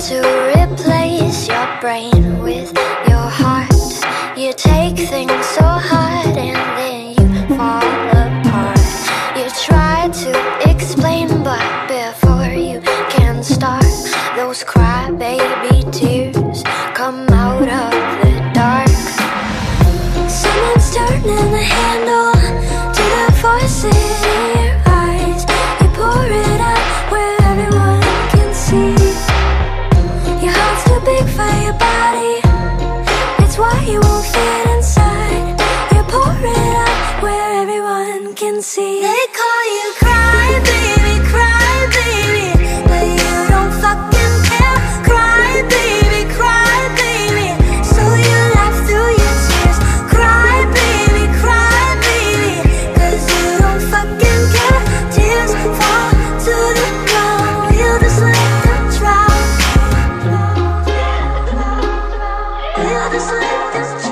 to replace your brain with your heart. You take things so hard and then you fall apart. You try to explain, but before you can start, those crybaby tears come out of the dark. Someone's turning the handle to the voices. can see. They call you cry baby, cry baby, But you don't fucking care. Cry baby, cry baby, So you laugh through your tears. Cry Crybaby, crybaby Cause you don't fucking care. Tears fall to the ground. You just let them drown. You just let them drown.